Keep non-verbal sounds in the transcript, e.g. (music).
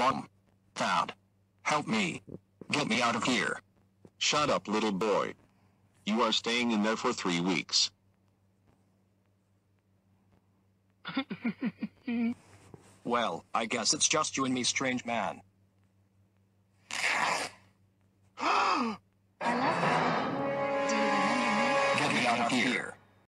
Mom. Dad. Help me. Get me out of here. Shut up, little boy. You are staying in there for three weeks. (laughs) Well, I guess it's just you and me, strange man. (gasps) Get me out of here.